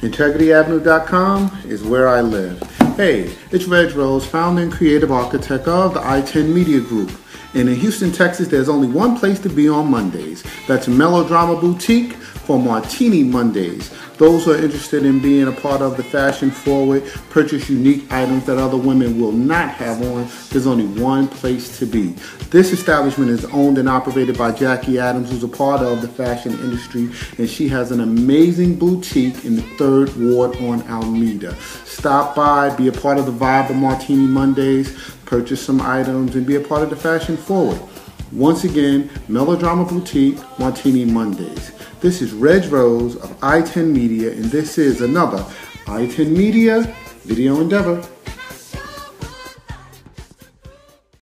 IntegrityAvenue.com is where I live. Hey, it's Regg Rhodes, founder and creative architect of the I-10 Media Group. And in Houston, Texas, there's only one place to be on Mondays. That's Melodrama Boutique for Martini Mondays. Those who are interested in being a part of the fashion forward, purchase unique items that other women will not have on, there's only one place to be. This establishment is owned and operated by Jackie Adams, who's a part of the fashion industry, and she has an amazing boutique in the third ward on Alameda. Stop by, be a part of the vibe of Martini Mondays, purchase some items, and be a part of the fashion forward. Once again, Melodrama Boutique, Martini Mondays. This is Regg Rhodes of I-10 Media, and this is another I-10 Media video endeavor.